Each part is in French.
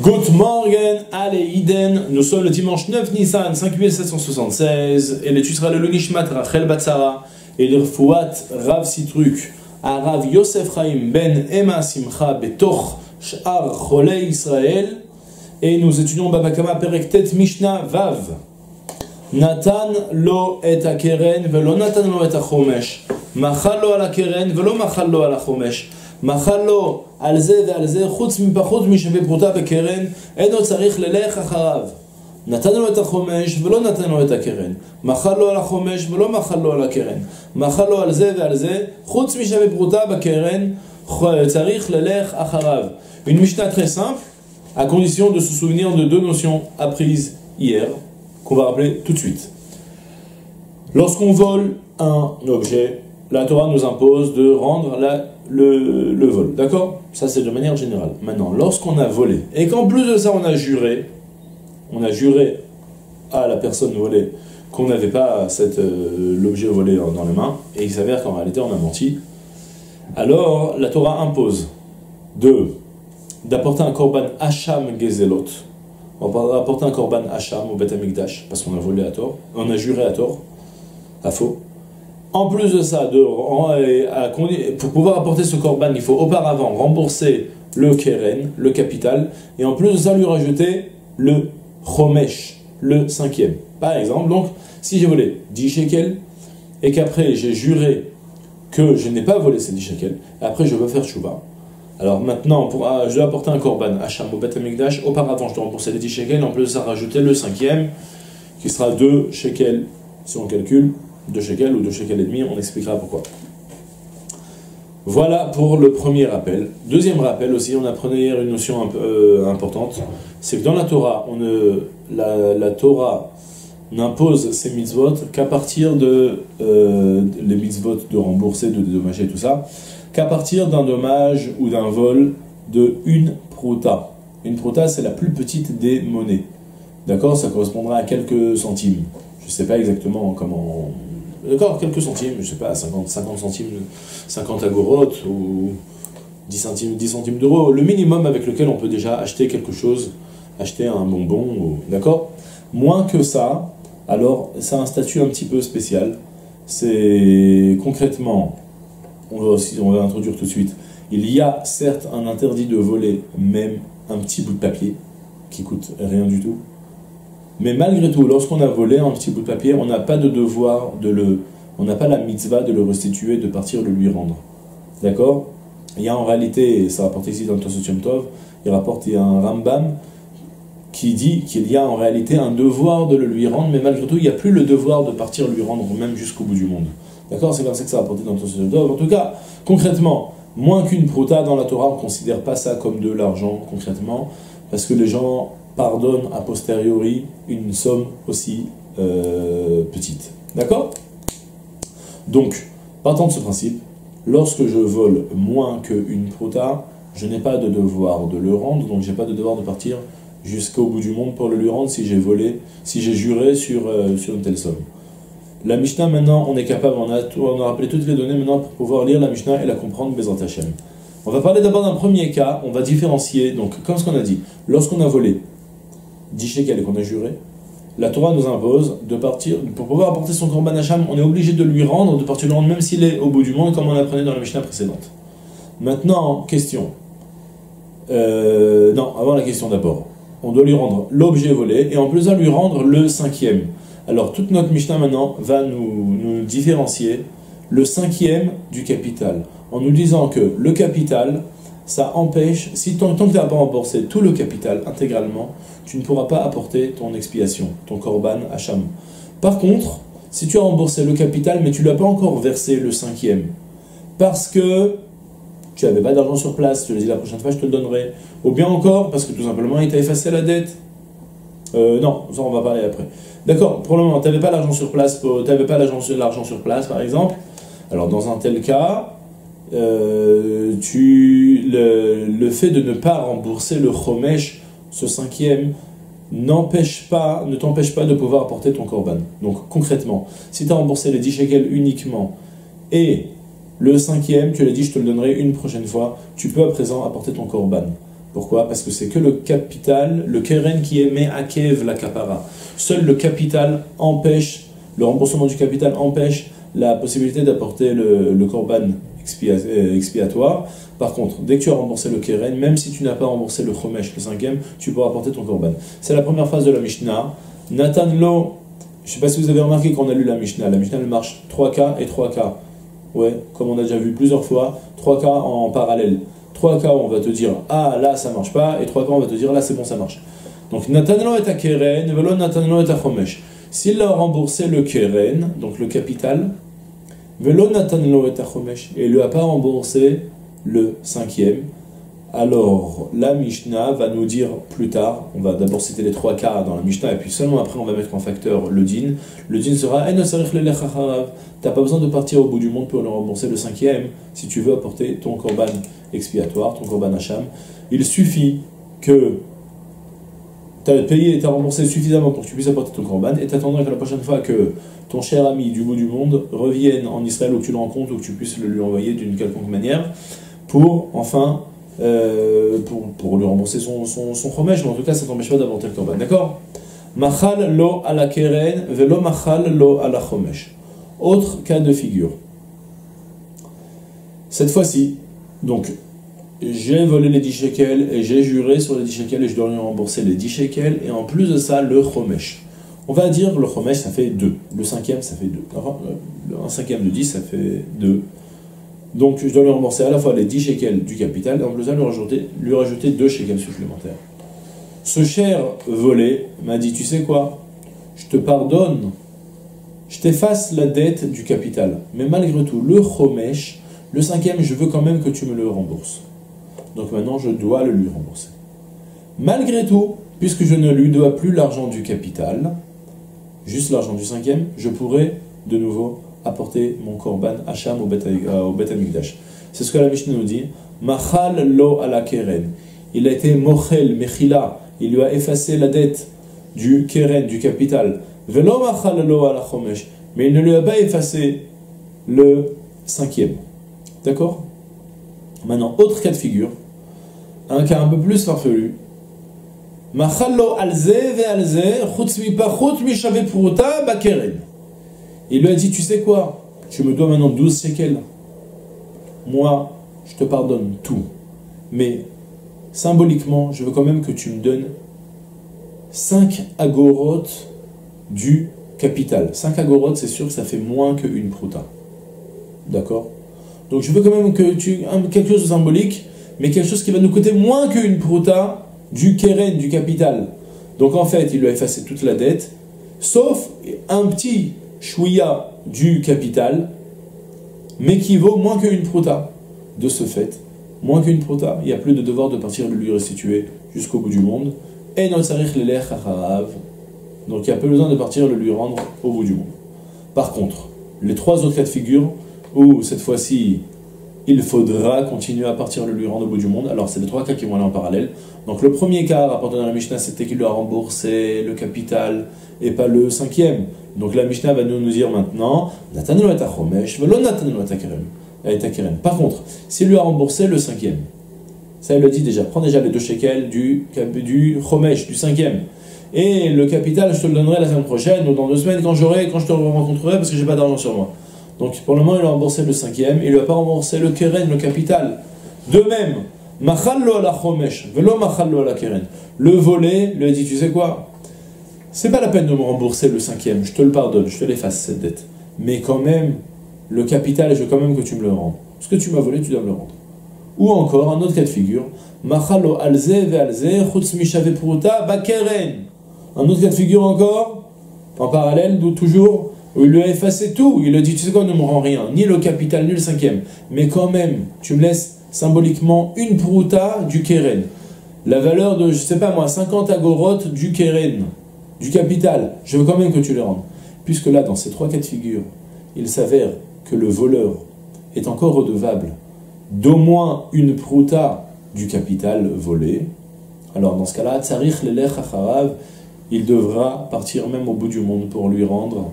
Good morning, allez Iden, nous sommes le dimanche 9 Nissan 5776 et l'étude sera le Lunishmat Rachel Batsara. Et le Fouat Rav Sitruk à Rav Yosef Chaim Ben Emma Simcha Betoch Sh'ar Chole Israël. Et nous étudions Babakama Perektet Mishnah Vav. Natan lo et akeren velo natan lo et achomesh machal lo al akeren velo machal lo al achomesh מחל לו על זה ועל זה, חוץ מפחות משווה פרוטה בקרן, אינו צריך ללך אחריו. נתן לו את החומש ולא נתן לו את הקרן. מחל לו על החומש ולא מחל לו על הקרן. מחל לו על זה ועל זה, חוץ משווה פרוטה בקרן, צריך ללך אחריו. Une Mishnah très simple, à condition de se souvenir de deux notions apprises hier, qu'on va rappeler tout de suite. Lorsqu'on vole un objet, la Torah nous impose de rendre la le, vol. D'accord? Ça, c'est de manière générale. Maintenant, lorsqu'on a volé, et qu'en plus de ça, on a juré, on a juré à la personne volée qu'on n'avait pas euh, l'objet volé dans les mains, et il s'avère qu'en réalité, on a menti, alors la Torah impose de d'apporter un korban Hacham Gezelot. On va apporter un korban Hacham au Beth Amikdash, parce qu'on a volé à tort, on a juré à tort, à faux. En plus de ça, pour pouvoir apporter ce korban, il faut auparavant rembourser le keren, le capital, et en plus de ça, lui rajouter le chomesh, le cinquième. Par exemple, donc, si j'ai volé 10 shekels, et qu'après j'ai juré que je n'ai pas volé ces 10 shekels, après je veux faire chouva. Alors maintenant, pour, ah, je dois apporter un korban à Bet auparavant je dois rembourser les 10 shekels, en plus de ça, rajouter le cinquième, qui sera 2 shekels, si on calcule, de shekel ou de shekel et demi, on expliquera pourquoi. Voilà pour le premier rappel. Deuxième rappel aussi, on apprenait hier une notion un peu, euh, importante, c'est que dans la Torah, on la, Torah n'impose ses mitzvot qu'à partir de euh, les mitzvot de rembourser, de dédommager tout ça, qu'à partir d'un dommage ou d'un vol de une pruta. Une pruta, c'est la plus petite des monnaies. D'accord? Ça correspondra à quelques centimes. Je ne sais pas exactement comment D'accord, quelques centimes, je sais pas, 50, 50 centimes, 50 agorotes ou 10 centimes, 10 centimes d'euros, le minimum avec lequel on peut déjà acheter quelque chose, acheter un bonbon, d'accord? Moins que ça, alors ça a un statut un petit peu spécial. C'est concrètement, on va, aussi, on va introduire tout de suite, il y a certes un interdit de voler même un petit bout de papier qui coûte rien du tout, mais malgré tout, lorsqu'on a volé un petit bout de papier, on n'a pas de devoir de le. On n'a pas la mitzvah de le restituer, de partir le lui rendre. D'accord? Il y a en réalité, et ça rapporte ici dans le Tosot Tov, il rapporte il y a un Rambam qui dit qu'il y a en réalité un devoir de le lui rendre, mais malgré tout, il n'y a plus le devoir de partir lui rendre, même jusqu'au bout du monde. D'accord? C'est comme ça que ça rapporté dans le Tosot Tov. En tout cas, concrètement, moins qu'une prota dans la Torah, on ne considère pas ça comme de l'argent, concrètement, parce que les gens pardonne a posteriori une somme aussi euh, petite. D'accord? Donc, partant de ce principe, lorsque je vole moins qu'une prota, je n'ai pas de devoir de le rendre, donc j'ai pas de devoir de partir jusqu'au bout du monde pour le lui rendre si j'ai volé, si j'ai juré sur, euh, sur une telle somme. La Mishnah, maintenant, on est capable, on a, on a rappelé toutes les données maintenant pour pouvoir lire la Mishnah et la comprendre, Hashem. On va parler d'abord d'un premier cas, on va différencier, donc comme ce qu'on a dit, lorsqu'on a volé, 10 shekels et qu'on a juré, la Torah nous impose de partir, pour pouvoir apporter son korban Hacham, on est obligé de lui rendre, de partir le rendre, même s'il est au bout du monde, comme on l'apprenait dans la Mishnah précédente. Maintenant, question. Euh, non, avant la question d'abord. On doit lui rendre l'objet volé et en plus à lui rendre le cinquième. Alors toute notre Mishnah maintenant va nous, nous différencier le cinquième du capital, en nous disant que le capital, ça empêche, si tant, que tu n'as pas remboursé tout le capital intégralement, tu ne pourras pas apporter ton expiation, ton korban hacham. Par contre, si tu as remboursé le capital, mais tu ne l'as pas encore versé le cinquième, parce que tu n'avais pas d'argent sur place, tu l'as dit la prochaine fois, je te le donnerai, ou bien encore parce que tout simplement il t'a effacé la dette. Euh, non, ça on va parler après. D'accord, pour le moment, pas l'argent sur place, tu n'avais pas l'argent sur place par exemple. Alors dans un tel cas, euh, tu, le, fait de ne pas rembourser le chomesh, ce cinquième, n'empêche pas, ne t'empêche pas de pouvoir apporter ton korban. Donc concrètement, si tu as remboursé les 10 shekels uniquement et le cinquième, tu l'as dit, je te le donnerai une prochaine fois, tu peux à présent apporter ton korban. Pourquoi? Parce que c'est que le capital, le keren qui émet kev la kapara. Seul le capital empêche, le remboursement du capital empêche la possibilité d'apporter le, le korban euh, expiatoire. Par contre, dès que tu as remboursé le keren, même si tu n'as pas remboursé le chomesh, le cinquième, tu pourras apporter ton korban. C'est la première phrase de la Mishnah. Nathan lo, je ne sais pas si vous avez remarqué qu'on a lu la Mishnah. La Mishnah elle marche 3 cas et 3 cas. Ouais, comme on a déjà vu plusieurs fois, 3 cas en parallèle. 3 cas où on va te dire ah là ça marche pas, et 3 cas où on va te dire là c'est bon ça marche. Donc Natanlo est à keren, velo Natanlo est à chomesh. S'il a remboursé le keren, donc le capital, et lui a pas remboursé le cinquième, alors la Mishnah va nous dire plus tard, on va d'abord citer les trois cas dans la Mishnah, et puis seulement après on va mettre en facteur le din. Le din sera T'as pas besoin de partir au bout du monde pour le rembourser le cinquième si tu veux apporter ton korban expiatoire, ton korban hacham. Il suffit que tu as payé et tu as remboursé suffisamment pour que tu puisses apporter ton korban et t'attendras que la prochaine fois que ton cher ami du bout du monde revienne en Israël ou que tu le rencontres ou que tu puisses le lui envoyer d'une quelconque manière pour enfin euh, pour, lui rembourser son, son, son mais en tout cas ça t'empêche pas d'apporter le korban. D'accord? Machal lo ala keren velo machal lo ala chomesh. Autre cas de figure. Cette fois-ci, donc, j'ai volé les 10 shekels et j'ai juré sur les 10 shekels et je dois lui rembourser les 10 shekels et en plus de ça, le chomesh. On va dire le chomesh ça fait 2. Le cinquième ça fait 2. Euh, un cinquième de 10 ça fait 2. Donc je dois lui rembourser à la fois les 10 shekels du capital et en plus de ça lui rajouter, lui rajouter 2 shekels supplémentaires. Ce cher volé m'a dit Tu sais quoi? Je te pardonne je t'efface la dette du capital. Mais malgré tout, le chomesh, le cinquième, je veux quand même que tu me le rembourses. Donc maintenant, je dois le lui rembourser. Malgré tout, puisque je ne lui dois plus l'argent du capital, juste l'argent du cinquième, je pourrais de nouveau apporter mon korban hacham au Bet euh, Amikdash. C'est ce que la Mishnah nous dit. Machal lo ala keren. Il a été mochel, mechila. Il lui a effacé la dette du keren, du capital. Mais il ne lui a pas effacé le cinquième. D'accord? Maintenant, autre cas de figure, un cas un peu plus farfelu. Il lui a dit, tu sais quoi? Tu me dois maintenant 12 shekels. Moi, je te pardonne tout. Mais symboliquement, je veux quand même que tu me donnes 5 agorotes du capital. 5 agorotes, c'est sûr que ça fait moins qu'une prouta. D'accord? Donc je veux quand même que tu quelque chose de symbolique, mais quelque chose qui va nous coûter moins qu'une prouta du keren, du capital. Donc en fait, il lui a effacé toute la dette, sauf un petit chouïa du capital, mais qui vaut moins qu'une prouta. De ce fait, moins qu'une prouta, il n'y a plus de devoir de partir le lui restituer jusqu'au bout du monde. Et donc il n'y a pas besoin de partir le lui rendre au bout du monde. Par contre, les trois autres cas de figure, où cette fois-ci, il faudra continuer à partir le lui rendre au bout du monde, alors c'est les trois cas qui vont aller en parallèle. Donc le premier cas rapporté dans la Mishnah, c'était qu'il doit rembourser le capital et pas le cinquième. Donc la Mishnah va nous, nous dire maintenant, par contre, s'il lui a remboursé le cinquième, ça il le dit déjà, prends déjà les deux shekels du, du du cinquième. Et le capital, je te le donnerai la semaine prochaine ou dans deux semaines quand j'aurai, quand je te rencontrerai parce que j'ai pas d'argent sur moi. Donc pour le moment, il a remboursé le cinquième, il lui a pas remboursé le keren, le capital. De même, le volé lui a dit, tu sais quoi? C'est pas la peine de me rembourser le cinquième, je te le pardonne, je te l'efface cette dette. Mais quand même, le capital, je veux quand même que tu me le rendes. Ce que tu m'as volé, tu dois me le rendre. Ou encore, un autre cas de figure. Un autre cas de figure encore, en parallèle, toujours, où il lui a effacé tout. Il a dit, tu sais quoi, ne me rends rien, ni le capital, ni le cinquième. Mais quand même, tu me laisses symboliquement une prouta du keren. La valeur de, je sais pas moi, 50 agorotes du keren, du capital. Je veux quand même que tu le rendes. Puisque là, dans ces trois cas de figure, il s'avère que le voleur est encore redevable d'au moins une prouta du capital volé. Alors dans ce cas-là, il devra partir même au bout du monde pour lui rendre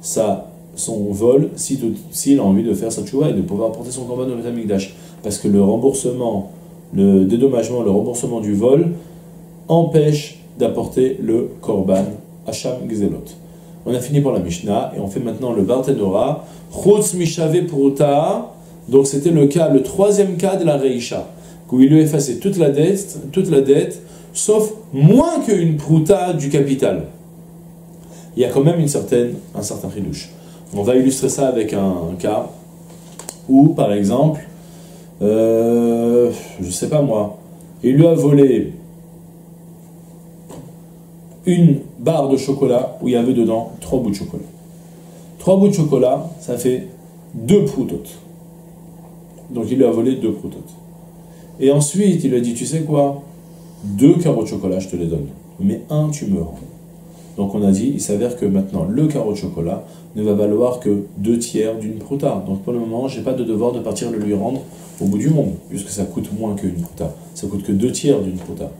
sa, son vol s'il a envie de faire sa tchouva et de pouvoir porter son corban au Mikdash. Parce que le remboursement le dédommagement, le remboursement du vol, empêche d'apporter le korban Hacham Gzelot. On a fini pour la Mishnah et on fait maintenant le Barthénora. Chutz Mishave Pruta. Donc c'était le cas, le troisième cas de la Reisha, où il lui effacé toute la dette, toute la dette, sauf moins qu'une Pruta du capital. Il y a quand même une certaine, un certain ridouche. On va illustrer ça avec un, cas où, par exemple, euh, je sais pas moi, il lui a volé une barre de chocolat où il y avait dedans trois bouts de chocolat. Trois bouts de chocolat, ça fait deux proutotes. Donc il lui a volé deux proutotes. Et ensuite, il a dit, tu sais quoi? Deux carreaux de chocolat, je te les donne. Mais un, tu me rends. Donc on a dit, il s'avère que maintenant, le carreau de chocolat ne va valoir que deux tiers d'une prouta. Donc pour le moment, je n'ai pas de devoir de partir le lui rendre au bout du monde, puisque ça coûte moins qu'une prouta. Ça coûte que deux tiers d'une prouta.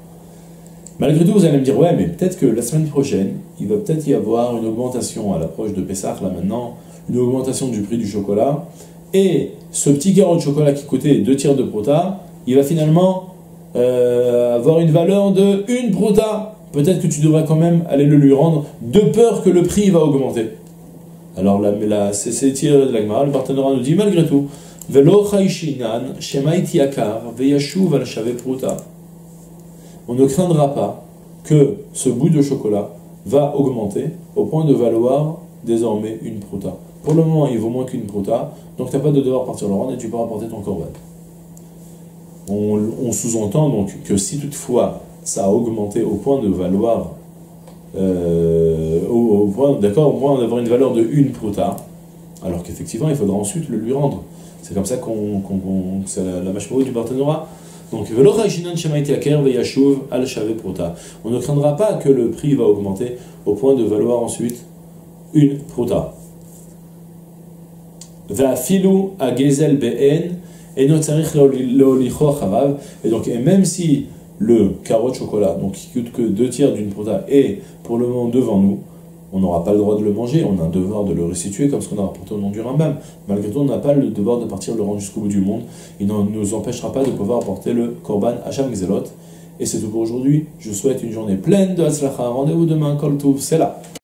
Malgré tout, vous allez me dire, ouais, mais peut-être que la semaine prochaine, il va peut-être y avoir une augmentation à l'approche de Pessah, là maintenant, une augmentation du prix du chocolat, et ce petit carreau de chocolat qui coûtait deux tiers de prota, il va finalement euh, avoir une valeur de une prota. Peut-être que tu devrais quand même aller le lui rendre, de peur que le prix va augmenter. Alors là, la, c'est tiré de l'agmara, le partenaire nous dit, malgré tout, on ne craindra pas que ce bout de chocolat va augmenter au point de valoir désormais une prouta. Pour le moment, il vaut moins qu'une prouta, donc tu n'as pas de devoir partir le rendre et tu peux rapporter ton corban. On, sous-entend donc que si toutefois ça a augmenté au point de valoir, euh, au, point, d'accord, au point d'avoir une valeur de une prouta, alors qu'effectivement il faudra ensuite le lui rendre. C'est comme ça qu'on, c'est la, la du partenariat. Donc, on ne craindra pas que le prix va augmenter au point de valoir ensuite une pruta. Et donc, et même si le carreau de chocolat, donc qui coûte que deux tiers d'une pruta, est pour le moment devant nous, on n'aura pas le droit de le manger, on a un devoir de le restituer comme ce qu'on a rapporté au nom du Rambam. Malgré tout, on n'a pas le devoir de partir le rendre jusqu'au bout du monde. Il ne nous empêchera pas de pouvoir apporter le Korban Hacham Gzelot. Et c'est tout pour aujourd'hui. Je souhaite une journée pleine de Hatzlacha. Rendez-vous demain, Kol c'est là.